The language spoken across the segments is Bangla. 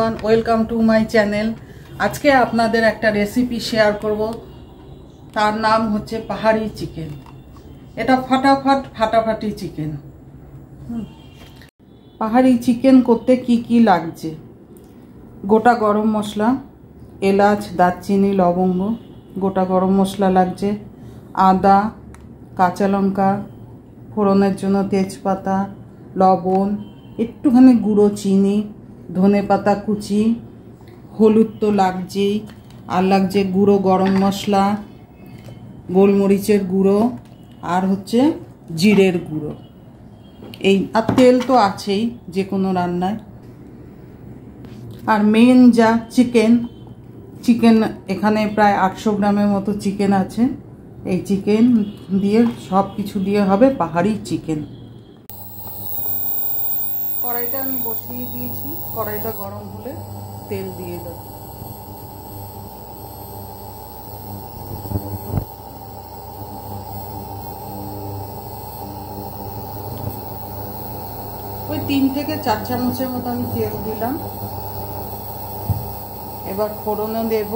Everyone welcome to my channel আজকে আপনাদের একটা রেসিপি শেয়ার করব। তার নাম হচ্ছে পাহাড়ি চিকেন এটা ফটাফট, ফাটাফাটি চিকেন পাহাড়ি চিকেন করতে কি কি লাগছে? গোটা গরম মশলা, এলাচ, দারচিনি, লবঙ্গ, গোটা গরম মশলা লাগছে। আদা, কাঁচা লঙ্কা, ফোড়নের জন্য তেজপাতা, লবণ, একটুখানি গুঁড়ো, চিনি ধনে পাতা কুচি, হলুদ তো লাগছেই, আর লাগছে গুঁড়ো গরম মশলা, গোলমরিচের গুঁড়ো, আর হচ্ছে জিরের গুঁড়ো। এই, আর তেল তো আছেই যে কোনো রান্নায়। আর মেন যা চিকেন চিকেন এখানে প্রায় আটশো গ্রামের মতো চিকেন আছে। এই চিকেন দিয়ে সব কিছু দিয়ে হবে পাহাড়ি চিকেন কড়াইটা আমি বসিয়ে দিয়েছি। কড়াইটা গরম হলে তেল দিয়ে দেব। ওই তিন থেকে চার চামচের মতো আমি তেল দিলাম। এবার ফোড়নে দেব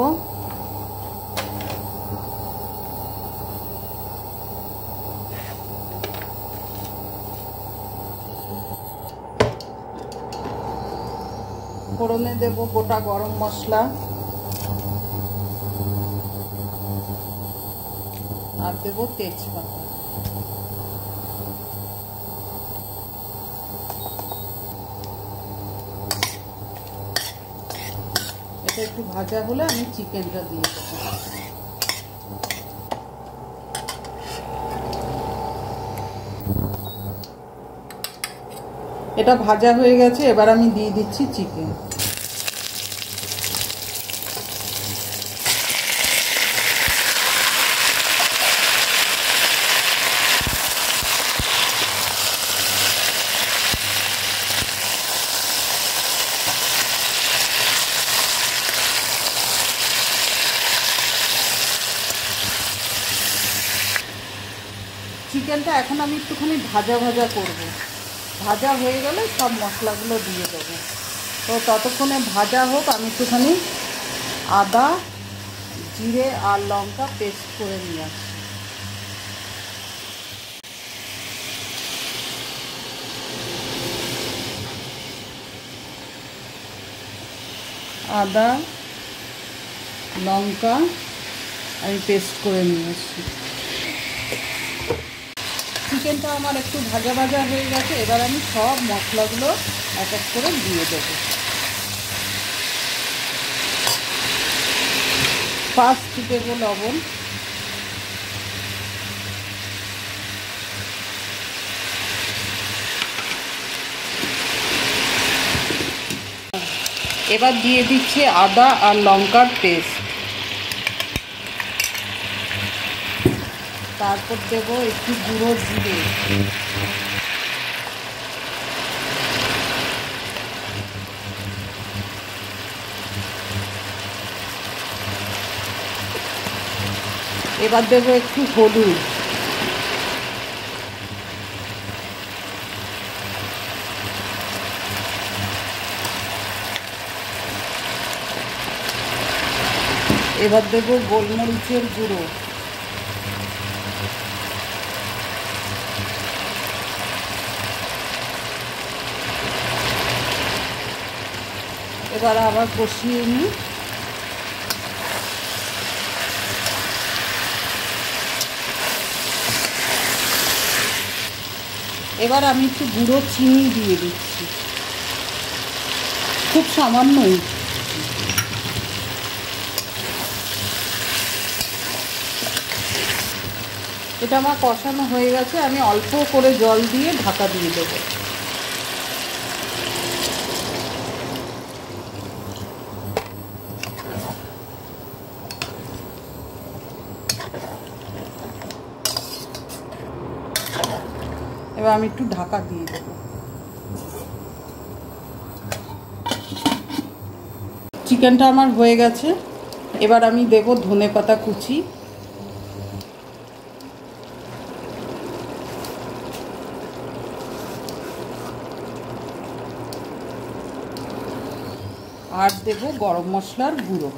ফোড়নে দেব গোটা গরম মশলা। আর দেব তেজপাতা। এটা একটু ভাজা হলে আমি চিকেনটা দিয়ে দেবো। এটা ভাজা হয়ে গেছে, এবার আমি দিয়ে দিচ্ছি চিকেন। চিকেনটা এখন আমি একটুখানি ভাজা ভাজা করব। ভাজা হয়ে গেলে সব মশলাগুলো দিয়ে দেবো। তো ততক্ষণে ভাজা হোক, আমি একটুখানি আদা, জিরে আর লঙ্কা পেস্ট করে নিয়ে আসি আদা, লঙ্কা, আমি পেস্ট করে নিয়ে আসছি। চিকেনটা আমার একটু ভাজা ভাজা হয়ে গেছে, এবার আমি সব মশলাগুলো এক এক করে দিয়ে দেবো। ফার্স্ট দেবো লবণ। এবার দিয়ে দিচ্ছি আদা আর লঙ্কার পেস্ট। তারপর দেব একটু গুঁড়ো জিরে। এবার দেবো একটু হলুদ। এবার দেবো গোলমরিচের গুঁড়ো। এবার আবার কষিয়ে নিই। এবার আমি একটু গুঁড়ো চিনি দিয়ে দিচ্ছি। খুব সামান্যই এটা আমার কষানো হয়ে গেছে, আমি অল্প করে জল দিয়ে ঢাকা দিয়ে দেবো। এবার আমি একটু ঢাকা দিয়ে দেবো। চিকেনটা আমার হয়ে গেছে। এবার আমি দেব ধনে পাতা কুচি। আর দেব গরম মশলার গুঁড়ো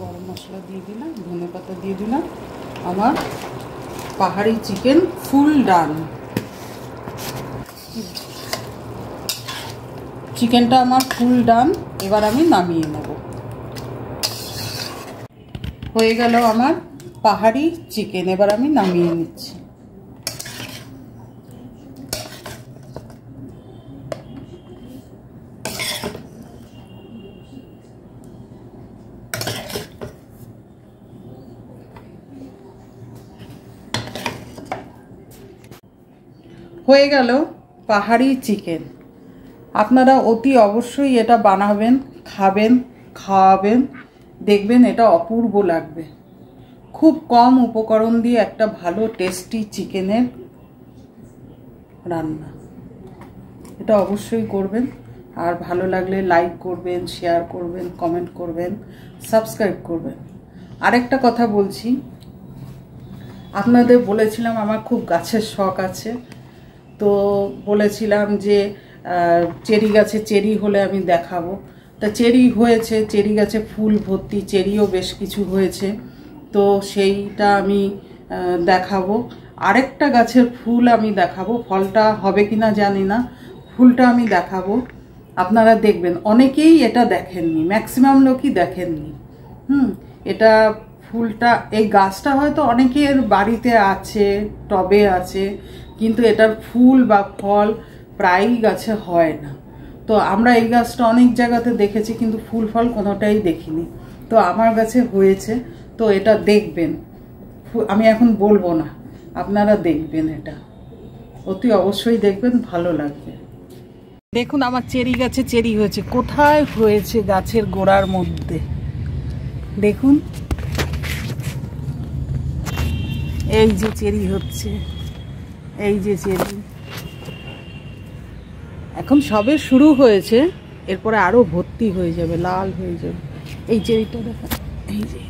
গরম মশলা দিয়ে দিলাম, ধনে পাতা দিয়ে দিলাম, আমার পাহাড়ি চিকেন ফুল ডান। চিকেনটা আমার ফুল ডান, এবার আমি নামিয়ে নেব। হয়ে গেল আমার পাহাড়ি চিকেন, এবার আমি নামিয়ে নিচ্ছি। হয়ে গেল পাহাড়ি চিকেন। আপনারা অতি অবশ্যই এটা বানাবেন, খাবেন, খাওয়াবেন, দেখবেন এটা অপূর্ব লাগবে। খুব কম উপকরণ দিয়ে একটা ভালো টেস্টি চিকেনের রান্না। এটা অবশ্যই করবেন। আর ভালো লাগলে লাইক করবেন, শেয়ার করবেন, কমেন্ট করবেন, সাবস্ক্রাইব করবেন। আরেকটা কথা বলছি। আপনাদের বলেছিলাম আমার খুব গাছের শখ আছে। তো বলেছিলাম যে চেরি গাছে চেরি হলে আমি দেখাবো। তা চেরি হয়েছে, চেরি গাছে ফুল ভর্তি, চেরিও বেশ কিছু হয়েছে। তো সেইটা আমি দেখাবো। আরেকটা গাছের ফুল আমি দেখাবো। ফলটা হবে কি না জানি না। ফুলটা আমি দেখাবো। আপনারা দেখবেন। অনেকেই এটা দেখেননি। ম্যাক্সিমাম লোকই দেখেননি। হুম, এটা ফুলটা, এই গাছটা হয়তো অনেকের বাড়িতে আছে, টবে আছে। কিন্তু এটার ফুল বা ফল প্রায়ই গাছে হয় না। তো আমরা এই গাছটা অনেক জায়গাতে দেখেছি, কিন্তু ফুল ফল কোনোটাই দেখিনি। তো আমার গাছে হয়েছে, তো এটা দেখবেন। আমি এখন বলব না, আপনারা দেখবেন এটা। অতি অবশ্যই দেখবেন, ভালো লাগবে। দেখুন, আমার চেরি গাছে চেরি হয়েছে। কোথায় হয়েছে গাছের গোড়ার মধ্যে? দেখুন। এই যে চেরি হচ্ছে। এই যে চেরি এখন সবে শুরু হয়েছে, এরপরে আরও ভর্তি হয়ে যাবে, লাল হয়ে যাবে। এই চেরিটা দেখা এই যে।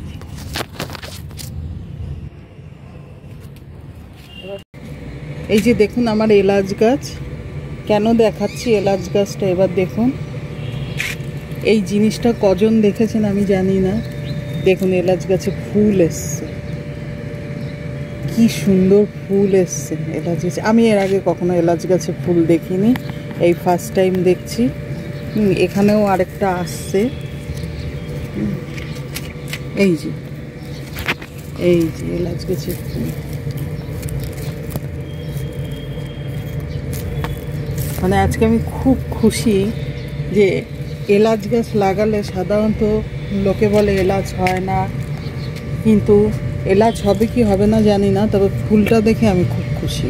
এই যে দেখুন আমার এলাচ গাছ, কেন দেখাচ্ছি এলাচ গাছটা? এবার দেখুন। এই জিনিসটা কজন দেখেছেন আমি জানি না। দেখুন, এলাচ গাছে ফুল এসছে। কি সুন্দর ফুল এসছে, এলাচ গাছে। আমি এর আগে কখনো এলাচ গাছে ফুল দেখিনি, এই ফার্স্ট টাইম দেখছি। এখানেও আরেকটা আসছে। এই যে এই যে এলাচ গাছের ফুল। মানে আজকে আমি খুব খুশি যে এলাচ গাছ লাগালে সাধারণত লোকে বলে এলাচ হয় না, কিন্তু এলাচ হবে কি হবে না জানি না তবে ফুলটা দেখে আমি খুব খুশি।